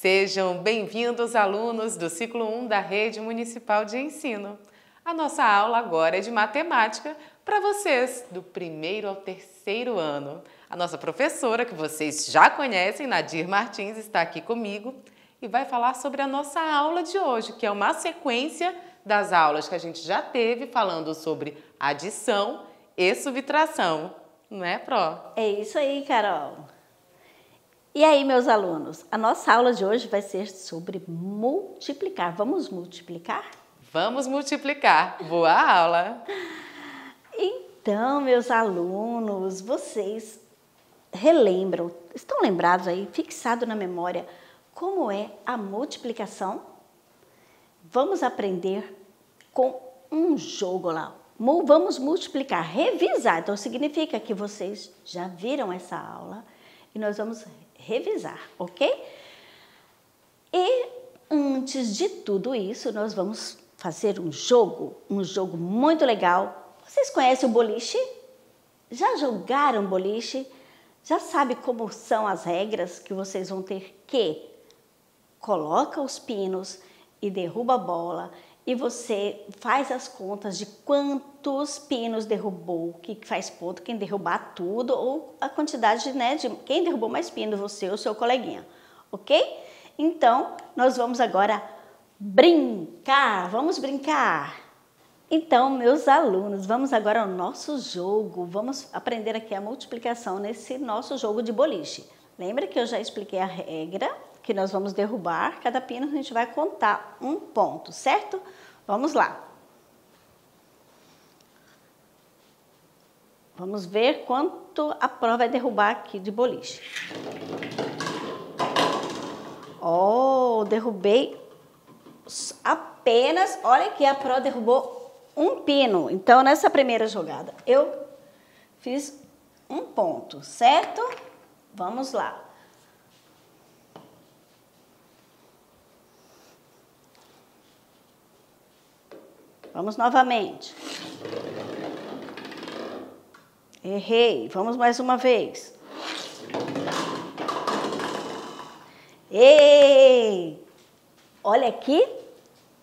Sejam bem-vindos, alunos do ciclo 1 da Rede Municipal de Ensino. A nossa aula agora é de matemática para vocês do primeiro ao terceiro ano. A nossa professora, que vocês já conhecem, Nadir Martins, está aqui comigo e vai falar sobre a nossa aula de hoje, que é uma sequência das aulas que a gente já teve falando sobre adição e subtração. Não é, Pro? É isso aí, Carol. E aí, meus alunos, a nossa aula de hoje vai ser sobre multiplicar. Vamos multiplicar? Vamos multiplicar. Boa aula! Então, meus alunos, vocês relembram, estão lembrados aí, fixado na memória, como é a multiplicação? Vamos aprender com um jogo lá. Vamos multiplicar, revisar. Então, significa que vocês já viram essa aula e nós vamos revisar, ok? E antes de tudo isso, nós vamos fazer um jogo, um jogo muito legal. Vocês conhecem o boliche? Já jogaram boliche? Já sabe como são as regras que vocês vão ter que coloca os pinos e derruba a bola e você faz as contas de quantos pinos derrubou, que faz ponto quem derrubar tudo ou a quantidade né, de quem derrubou mais pino, você ou seu coleguinha, ok? Então, nós vamos agora brincar, vamos brincar. Então, meus alunos, vamos agora ao nosso jogo, vamos aprender aqui a multiplicação nesse nosso jogo de boliche. Lembra que eu já expliquei a regra, que nós vamos derrubar cada pino, a gente vai contar um ponto, certo? Vamos lá. Vamos ver quanto a prova vai derrubar aqui de boliche. Oh, derrubei apenas, olha aqui, a Pro derrubou um pino. Então, nessa primeira jogada, eu fiz um ponto, certo? Vamos lá. Vamos novamente. Errei. Vamos mais uma vez. Ei! Olha aqui,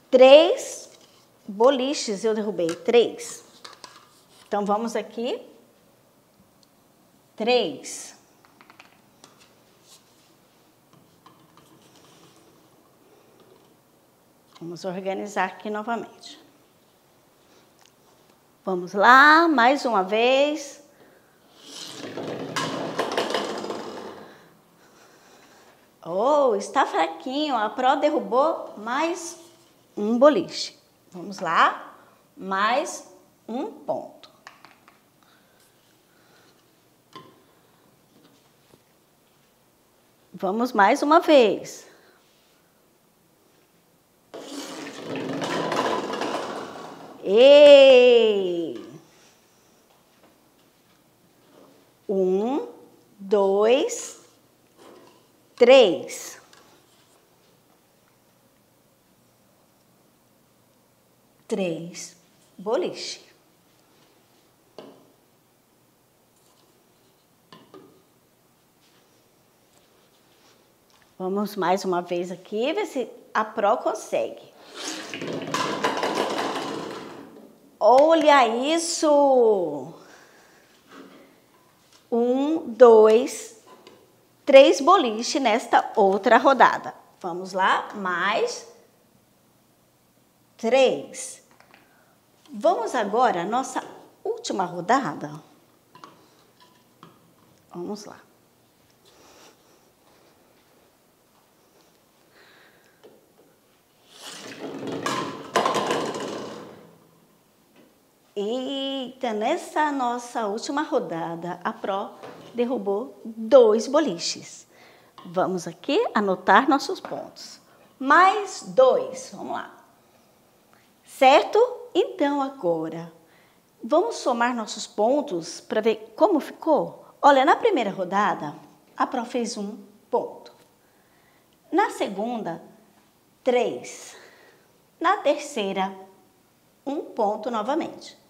três boliches eu derrubei, três. Então vamos aqui, três. Vamos organizar aqui novamente. Vamos lá, mais uma vez. Oh, está fraquinho. A Pro derrubou mais um boliche. Vamos lá, mais um ponto. Vamos mais uma vez. Ei! Um, dois, três. Três boliche. Vamos mais uma vez aqui, ver se a Pro consegue. Olha isso! Um, dois, três boliche nesta outra rodada. Vamos lá, mais três. Vamos agora à nossa última rodada. Vamos lá. Eita, nessa nossa última rodada, a Pro derrubou dois boliches. Vamos aqui anotar nossos pontos. Mais dois, vamos lá. Certo? Então, agora, vamos somar nossos pontos para ver como ficou? Olha, na primeira rodada, a Pro fez um ponto. Na segunda, três. Na terceira, um ponto novamente.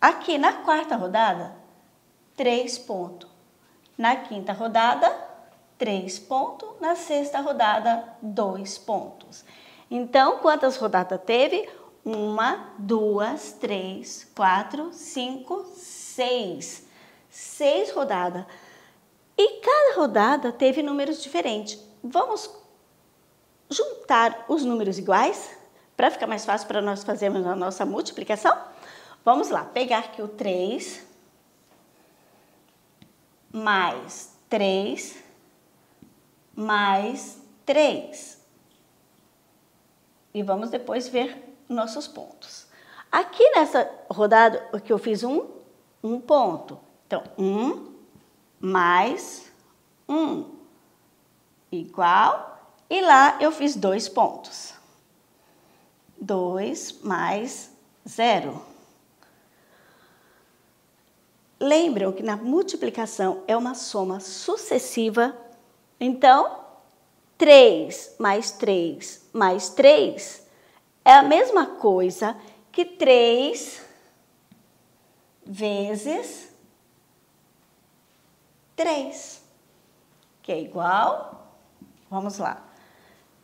Aqui na quarta rodada, três pontos. Na quinta rodada, três pontos. Na sexta rodada, dois pontos. Então, quantas rodadas teve? Uma, duas, três, quatro, cinco, seis. Seis rodadas. E cada rodada teve números diferentes. Vamos juntar os números iguais para ficar mais fácil para nós fazermos a nossa multiplicação? Vamos lá, pegar aqui o 3 mais 3 mais 3. E vamos depois ver nossos pontos. Aqui nessa rodada, que eu fiz um, um ponto. Então, um mais um igual. E lá eu fiz dois pontos. 2 mais zero. Lembram que na multiplicação é uma soma sucessiva. Então, 3 mais 3 mais 3 é a mesma coisa que 3 vezes 3, que é igual, vamos lá,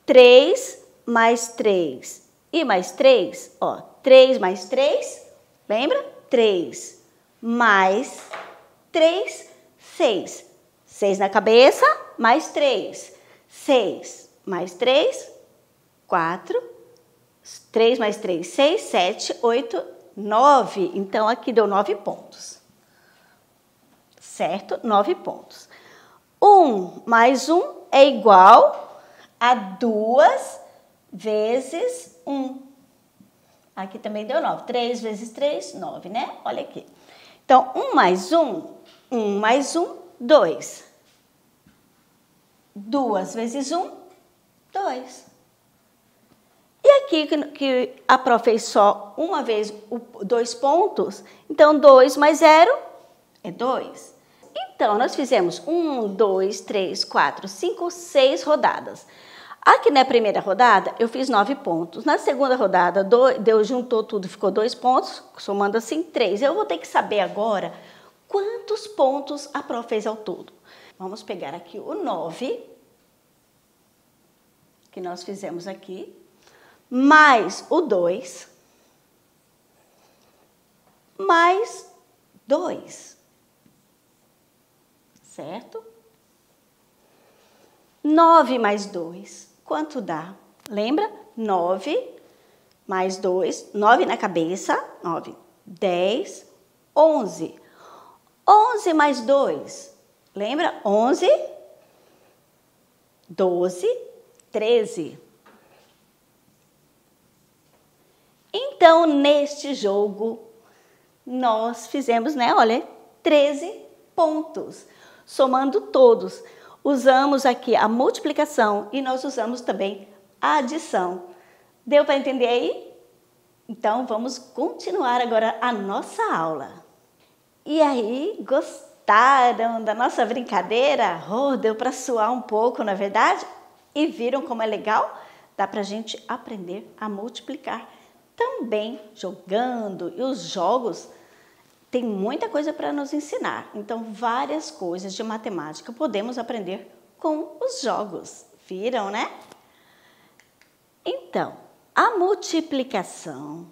3 mais 3 e mais 3, ó, 3 mais 3, lembra? 3 mais 3, 6. 6 na cabeça, mais 3. 6 mais 3, 4. 3 mais 3, 6, 7, 8, 9. Então, aqui deu 9 pontos. Certo? 9 pontos. 1 mais 1 é igual a 2 vezes 1. Aqui também deu 9. 3 vezes 3, 9, né? Olha aqui. Então, 1 mais 1, 1 mais 1, 2. 2 vezes 1, 2. E aqui que a Pro fez só uma vez dois pontos, então 2 mais 0 é 2. Então, nós fizemos 1, 2, 3, 4, 5, 6 rodadas. Aqui na primeira rodada, eu fiz nove pontos. Na segunda rodada, Deus juntou tudo, ficou dois pontos, somando assim três. Eu vou ter que saber agora quantos pontos a Pro fez ao todo. Vamos pegar aqui o nove, que nós fizemos aqui, mais o dois, mais dois. Certo? 9 mais 2 Quanto dá? Lembra? 9 mais 2, 9 na cabeça, 9, 10, 11. 11 mais 2, lembra? 11, 12, 13. Então, neste jogo, nós fizemos, né? Olha, 13 pontos, somando todos usamos aqui a multiplicação e nós usamos também a adição. Deu para entender aí? Então vamos continuar agora a nossa aula. E aí, gostaram da nossa brincadeira? Oh, deu para suar um pouco, na é verdade? E viram como é legal? Dá para a gente aprender a multiplicar também jogando. E os jogos tem muita coisa para nos ensinar. Então, várias coisas de matemática podemos aprender com os jogos. Viram, né? Então, a multiplicação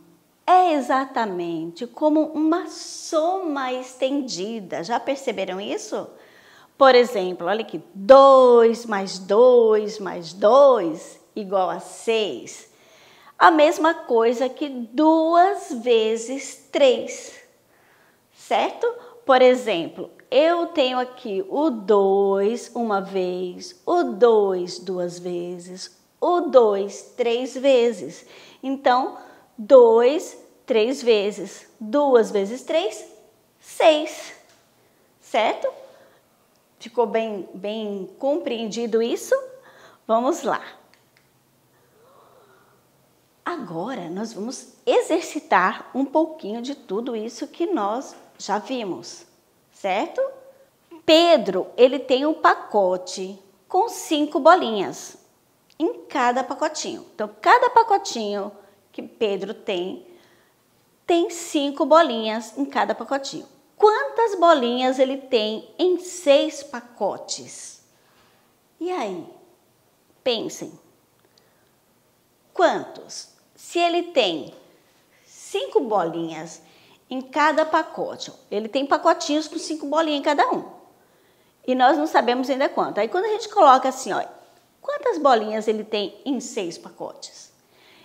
é exatamente como uma soma estendida. Já perceberam isso? Por exemplo, olha aqui, 2 mais 2 mais 2 igual a 6. A mesma coisa que 2 vezes 3 certo? Por exemplo, eu tenho aqui o 2 uma vez, o 2 duas vezes, o 2 três vezes. Então, 2 três vezes, 2 vezes 3, 6, certo? Ficou bem, bem compreendido isso? Vamos lá. Agora nós vamos exercitar um pouquinho de tudo isso que nós já vimos, certo? Pedro, ele tem um pacote com cinco bolinhas em cada pacotinho. Então, cada pacotinho que Pedro tem, tem cinco bolinhas em cada pacotinho. Quantas bolinhas ele tem em seis pacotes? E aí? Pensem. Quantos? Se ele tem cinco bolinhas em cada pacote, ele tem pacotinhos com cinco bolinhas em cada um. E nós não sabemos ainda quanto. Aí quando a gente coloca assim, ó, quantas bolinhas ele tem em seis pacotes?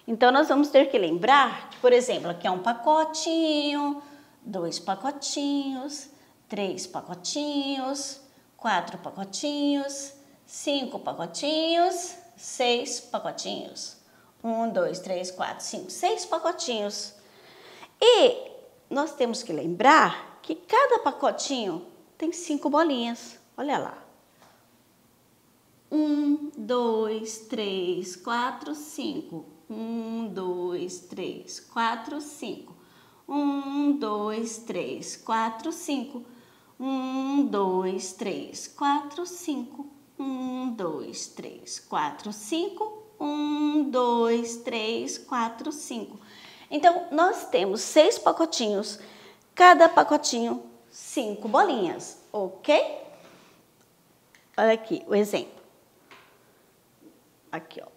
Então nós vamos ter que lembrar que, por exemplo, aqui é um pacotinho, dois pacotinhos, três pacotinhos, quatro pacotinhos, cinco pacotinhos, seis pacotinhos. Um, dois, três, quatro, cinco, seis pacotinhos. E nós temos que lembrar que cada pacotinho tem cinco bolinhas. Olha lá. Um, dois, três, quatro, cinco. Um, dois, três, quatro, cinco. Um, dois, três, quatro, cinco. Um, dois, três, quatro, cinco. Um, dois, três, quatro, cinco. Um, dois, três, quatro, cinco. Então, nós temos seis pacotinhos, cada pacotinho cinco bolinhas, ok? Olha aqui o exemplo. Aqui, ó.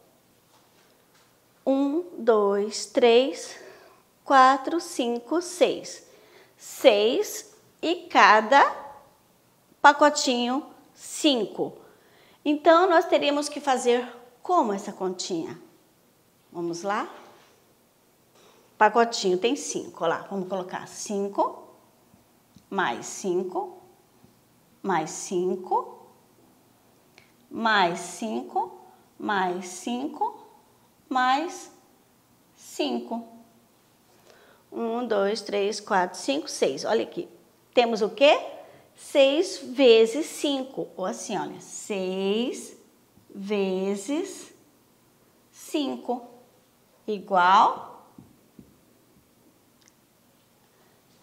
Um, dois, três, quatro, cinco, seis. Seis e cada pacotinho cinco. Então, nós teríamos que fazer como essa continha? Vamos lá? Pacotinho tem cinco, lá. Vamos colocar cinco, mais cinco, mais cinco, mais cinco, mais cinco, mais cinco. Um, dois, três, quatro, cinco, seis. Olha aqui. Temos o quê? Seis vezes cinco. Ou assim, olha. Seis vezes 5 igual.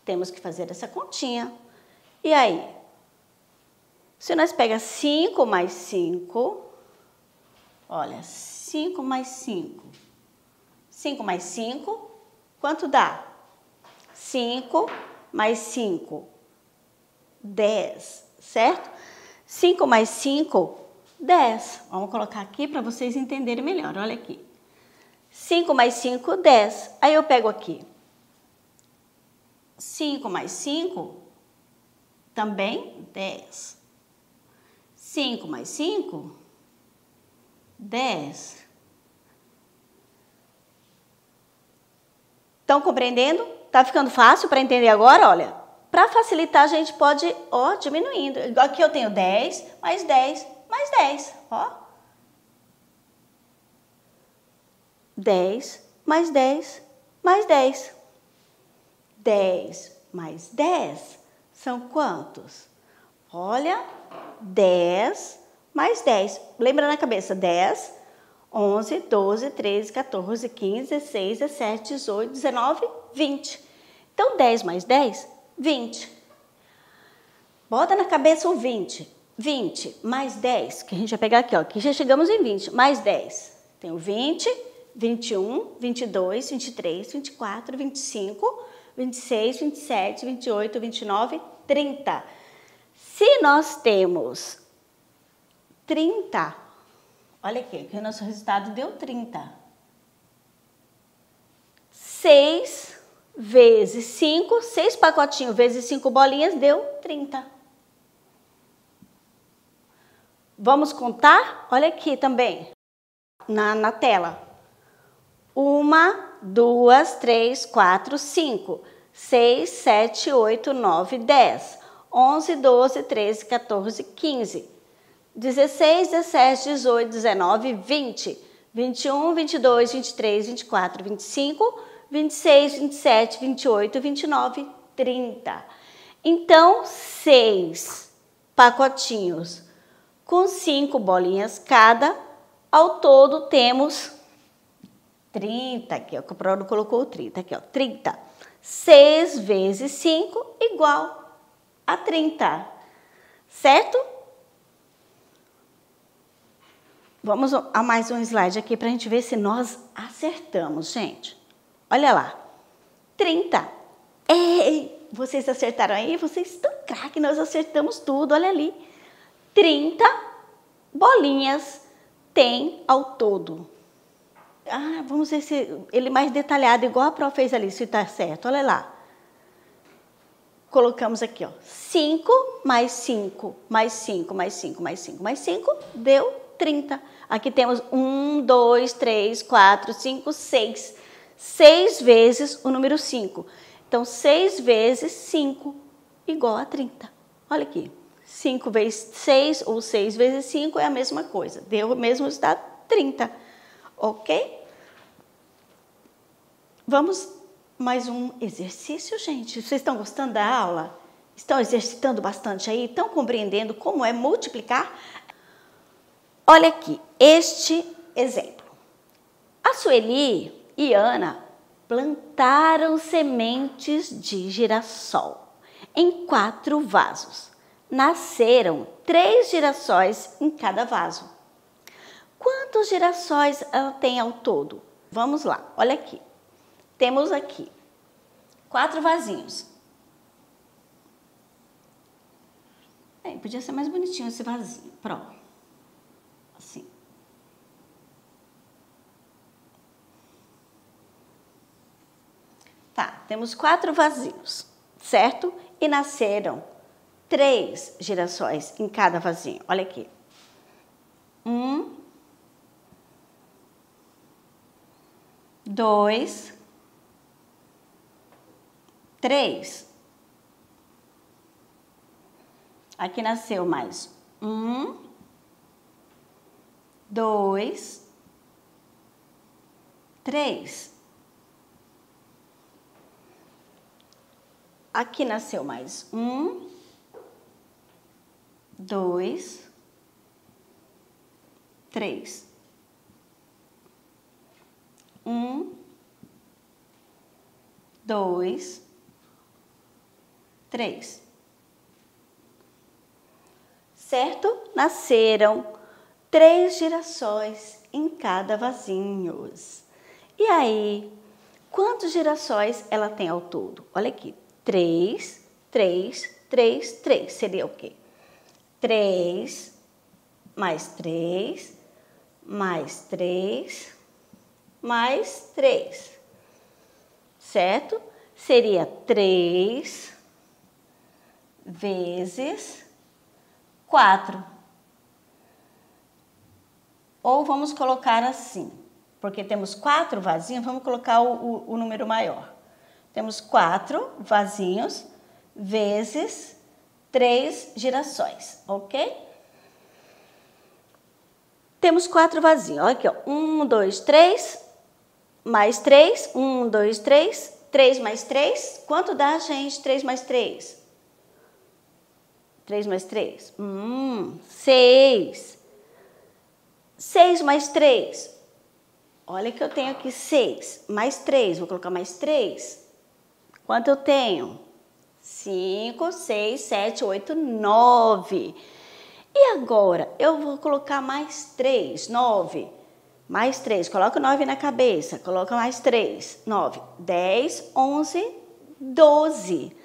Temos que fazer essa continha. E aí? Se nós pega 5 mais 5, olha, 5 mais 5. 5 mais 5, quanto dá? 5 mais 5, 10, certo? 5 mais 5, 10. Vamos colocar aqui para vocês entenderem melhor. Olha aqui. 5 mais 5, 10. Aí eu pego aqui. 5 mais 5, também 10. 5 mais 5, 10. Estão compreendendo? Tá ficando fácil para entender agora? Olha, para facilitar a gente pode, ó, diminuindo. Aqui eu tenho 10 mais 10 mais 10, ó. 10 mais 10 mais 10. 10 mais 10 são quantos? Olha, 10 mais 10. Lembra na cabeça? 10, 11, 12, 13, 14, 15, 16, 17, 18, 19, 20. Então, 10 mais 10, 20. Bota na cabeça o 20. 20 mais 10, que a gente vai pegar aqui, ó, que já chegamos em 20, mais 10. Tenho 20, 21, 22, 23, 24, 25, 26, 27, 28, 29, 30. Se nós temos 30, olha aqui, que o nosso resultado deu 30. 6 vezes 5, 6 pacotinhos vezes 5 bolinhas deu 30. Vamos contar? Olha aqui também, na, na tela. Uma, duas, três, quatro, cinco, seis, sete, oito, nove, dez, onze, doze, treze, 14, 15, 16, 17, 18, 19, 20, 21, 22, 23, 24, 25, 26, 27, 28, 29, 30. Então, seis pacotinhos. Com cinco bolinhas cada. Ao todo temos 30, aqui, ó, que o Prodo colocou 30, aqui, ó, 30. 6 vezes 5 igual a 30, certo? Vamos a mais um slide aqui para a gente ver se nós acertamos, gente. Olha lá, 30. Ei, vocês acertaram aí? Vocês estão craque, nós acertamos tudo, olha ali. 30 bolinhas tem ao todo? Ah, vamos ver se ele mais detalhado, igual a Pro fez ali, se está certo. Olha lá. Colocamos aqui, ó. 5 mais 5, mais 5, mais 5, mais 5, mais 5, deu 30. Aqui temos 1, 2, 3, 4, 5, 6. 6 vezes o número 5. Então, 6 vezes 5 igual a 30. Olha aqui. 5 vezes 6 ou 6 vezes 5 é a mesma coisa. Deu o mesmo resultado, 30. Ok? Vamos mais um exercício, gente. Vocês estão gostando da aula? Estão exercitando bastante aí? Estão compreendendo como é multiplicar? Olha aqui, este exemplo. A Sueli e Ana plantaram sementes de girassol em quatro vasos. Nasceram três girassóis em cada vaso. Quantos girassóis ela tem ao todo? Vamos lá, olha aqui. Temos aqui quatro vasinhos. É, podia ser mais bonitinho esse vasinho. Pronto. Assim. Tá, temos quatro vasinhos, certo? E nasceram três girassóis em cada vasinho. Olha aqui. Um, dois, três. Aqui nasceu mais um, dois, três. Aqui nasceu mais um, dois, três. Um, dois, três. Certo? Nasceram três girassóis em cada vasinho. E aí, quantos girassóis ela tem ao todo? Olha aqui, três, três, três, três. Seria o quê? Três, mais três, mais três, mais três. Certo? Seria três vezes 4. Ou vamos colocar assim, porque temos quatro vasinhos, vamos colocar o, o, o número maior. Temos quatro vasinhos vezes três girassóis, ok? Temos quatro vasinhos. Olha aqui, ó. Um, dois, três, mais três. Um, dois, três. Três mais três. Quanto dá, gente? Três mais três. 3 mais 3? Hum, 6. 6 mais 3. Olha que eu tenho aqui 6. Mais 3. Vou colocar mais 3. Quanto eu tenho? 5, 6, 7, 8, 9. E agora? Eu vou colocar mais 3. 9. Mais 3. Coloca 9 na cabeça. Coloca mais 3. 9. 10, 11, 12.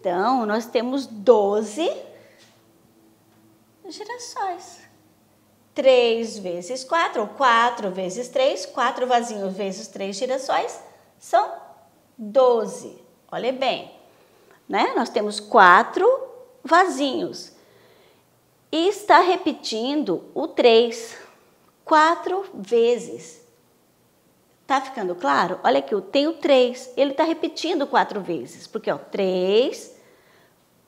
Então, nós temos 12 girassóis. 3 vezes 4, ou 4 vezes 3, 4 vasinhos vezes 3 girassóis, são 12. Olha bem, né? Nós temos 4 vasinhos. E está repetindo o 3 quatro vezes. Tá ficando claro? Olha aqui, eu tenho três. Ele está repetindo quatro vezes. Porque, ó, três,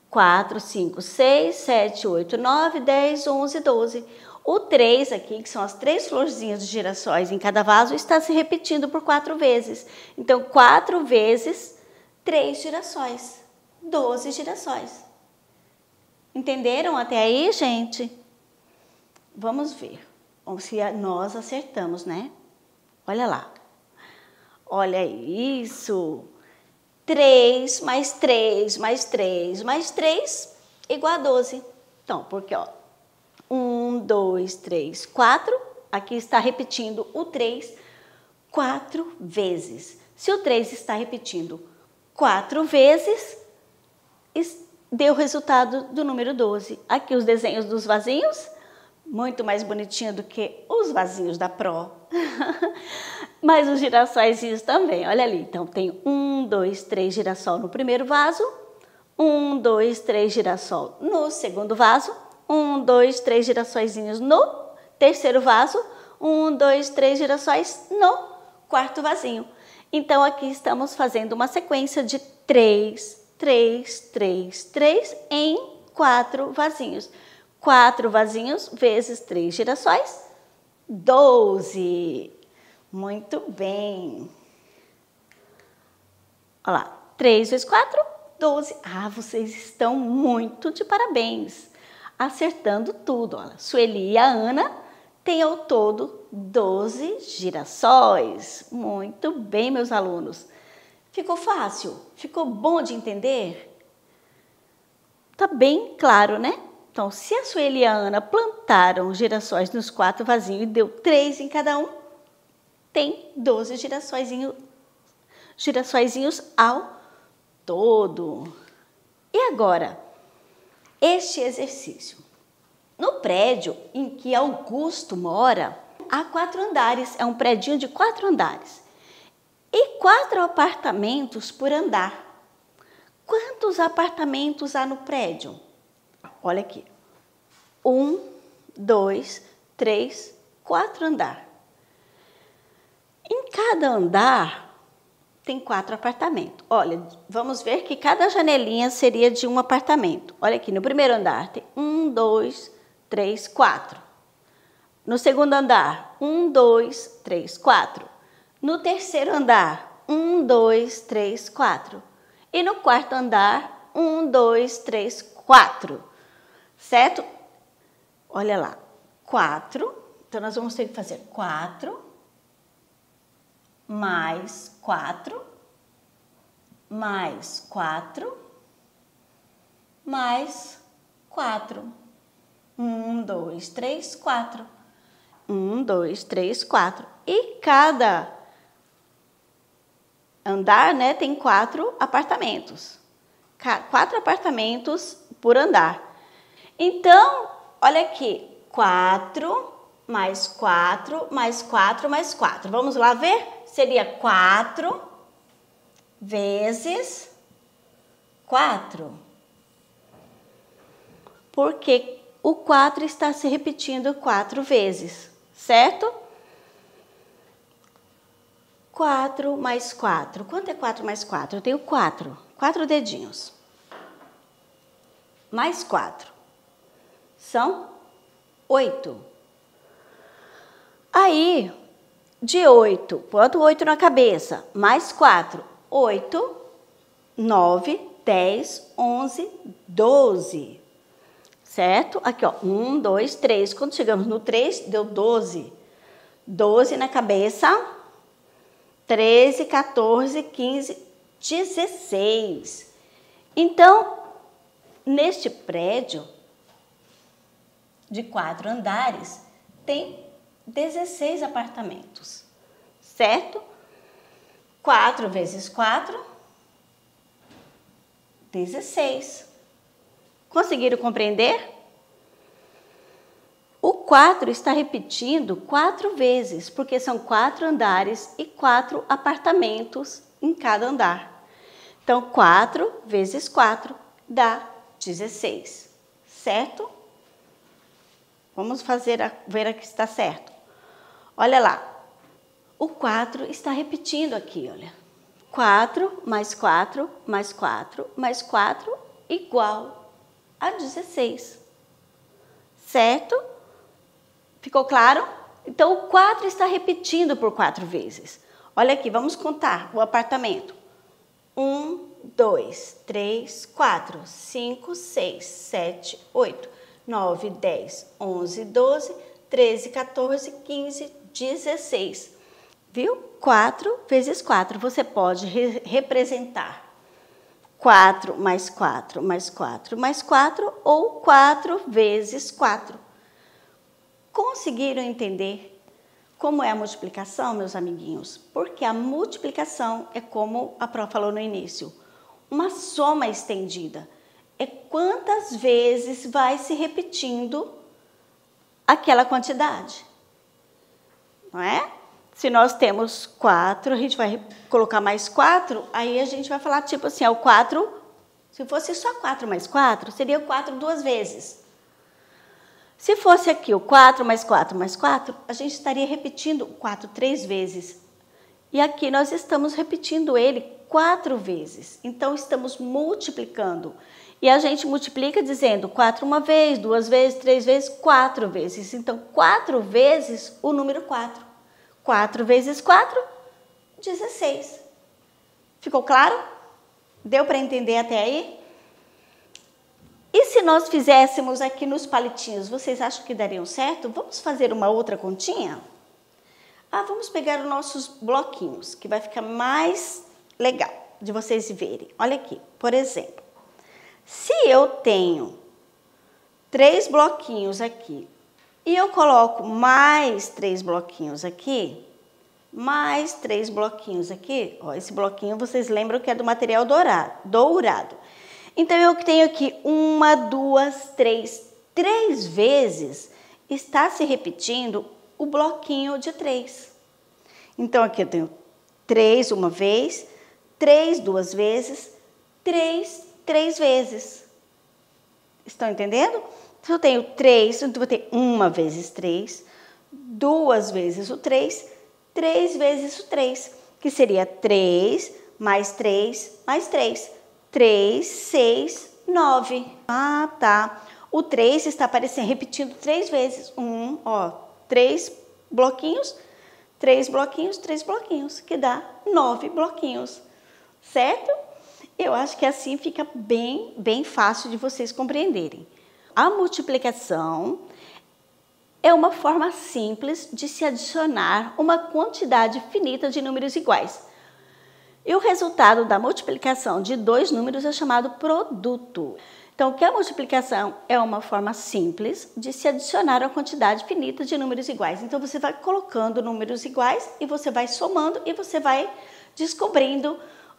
quatro, cinco, seis, sete, oito, nove, dez, onze, doze. O três aqui, que são as três florzinhas de girassóis em cada vaso, está se repetindo por quatro vezes. Então, quatro vezes três girassóis. Doze girassóis. Entenderam até aí, gente? Vamos ver. Se nós acertamos, né? Olha lá. Olha isso. 3 mais 3 mais 3 mais 3 igual a 12. Então, porque ó, 1, 2, 3, 4. Aqui está repetindo o 3 quatro vezes. Se o 3 está repetindo quatro vezes, deu o resultado do número 12. Aqui os desenhos dos vasinhos, muito mais bonitinho do que os vasinhos da Pro. Mas os girassóis também, olha ali. Então tem um, dois, três girassol no primeiro vaso, um, dois, três girassol no segundo vaso, um, dois, três girassóis no terceiro vaso, um, dois, três girassóis no quarto vasinho. Então aqui estamos fazendo uma sequência de três, três, três, três em quatro vasinhos. Quatro vasinhos vezes três girassóis, doze. Muito bem. Olha lá, 3 vezes 4, 12. Ah, vocês estão muito de parabéns. Acertando tudo. Olha, Sueli e a Ana têm ao todo 12 girassóis. Muito bem, meus alunos. Ficou fácil? Ficou bom de entender? Tá bem claro, né? Então, se a Sueli e a Ana plantaram girassóis nos quatro vasinhos e deu três em cada um, tem 12 girassóizinhos, girassóizinhos ao todo. E agora, este exercício. No prédio em que Augusto mora, há quatro andares, é um prédio de quatro andares. E quatro apartamentos por andar. Quantos apartamentos há no prédio? Olha aqui. Um, dois, três, quatro andar. Cada andar tem quatro apartamentos. Olha, vamos ver que cada janelinha seria de um apartamento. Olha aqui, no primeiro andar tem um, dois, três, quatro. No segundo andar, um, dois, três, quatro. No terceiro andar, um, dois, três, quatro. E no quarto andar, um, dois, três, quatro. Certo? Olha lá, quatro. Então, nós vamos ter que fazer quatro mais quatro, mais quatro, mais quatro. Um, dois, três, quatro. Um, dois, três, quatro. E cada andar, né, tem quatro apartamentos. Quatro apartamentos por andar. Então, olha aqui, quatro mais quatro, mais quatro, mais quatro. Vamos lá ver? Seria 4 vezes 4. Porque o 4 está se repetindo quatro vezes, certo? 4 mais 4. Quanto é 4 mais 4? Eu tenho 4. 4 dedinhos. Mais 4. São 8. Aí, de 8, bota o 8 na cabeça, mais 4, 8, 9, 10, 11, 12. Certo? Aqui, ó, 1, 2, 3. Quando chegamos no 3, deu 12. 12 na cabeça, 13, 14, 15, 16. Então, neste prédio de quatro andares, tem 16 apartamentos, certo? 4 vezes 4, 16. Conseguiram compreender? O 4 está repetindo quatro vezes, porque são quatro andares e quatro apartamentos em cada andar. Então, 4 vezes 4 dá 16, certo? Vamos fazer a, ver aqui se está certo. Olha lá. O 4 está repetindo aqui, olha. 4 mais 4 mais 4 mais 4 igual a 16. Certo? Ficou claro? Então, o 4 está repetindo por quatro vezes. Olha aqui, vamos contar o apartamento. 1, 2, 3, 4, 5, 6, 7, 8, 9, 10, 11, 12, 13, 14, 15, 16. Viu? 4 vezes 4. Você pode re representar 4 mais 4 mais 4 mais 4 ou 4 vezes 4. Conseguiram entender como é a multiplicação, meus amiguinhos? Porque a multiplicação é como a Pró falou no início, uma soma estendida é quantas vezes vai se repetindo aquela quantidade. Não é? Se nós temos quatro, a gente vai colocar mais quatro, aí a gente vai falar tipo assim, é o quatro, se fosse só quatro mais quatro, seria quatro duas vezes. Se fosse aqui o 4 mais 4 mais 4, a gente estaria repetindo o 4 três vezes. E aqui nós estamos repetindo ele quatro vezes. Então, estamos multiplicando. E a gente multiplica dizendo 4 uma vez, duas vezes, três vezes, quatro vezes. Então, quatro vezes o número 4. 4 vezes 4, 16. Ficou claro? Deu para entender até aí? E se nós fizéssemos aqui nos palitinhos, vocês acham que dariam certo? Vamos fazer uma outra continha? Ah, vamos pegar os nossos bloquinhos, que vai ficar mais legal de vocês verem. Olha aqui, por exemplo, se eu tenho três bloquinhos aqui e eu coloco mais três bloquinhos aqui, mais três bloquinhos aqui, ó, esse bloquinho vocês lembram que é do material dourado. dourado. Então eu tenho aqui uma, duas, três, três vezes está se repetindo o bloquinho de três. Então aqui eu tenho três uma vez, três duas vezes, três três vezes. Estão entendendo? Então eu tenho três, então vou ter uma vezes três, duas vezes o três, três vezes o três, que seria três mais três mais três. 3, 6, 9. Ah, tá. O 3 está aparecendo, repetindo três vezes. Um, ó, três bloquinhos, três bloquinhos, três bloquinhos, que dá nove bloquinhos, certo? Eu acho que assim fica bem, bem fácil de vocês compreenderem. A multiplicação é uma forma simples de se adicionar uma quantidade finita de números iguais e o resultado da multiplicação de dois números é chamado produto. Então, que é a multiplicação? É uma forma simples de se adicionar uma quantidade finita de números iguais. Então, você vai colocando números iguais e você vai somando e você vai descobrindo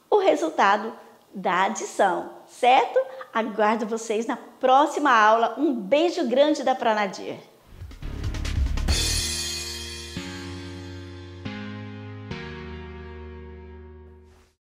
o resultado da adição, certo? Aguardo vocês na próxima aula. Um beijo grande da Pronadir.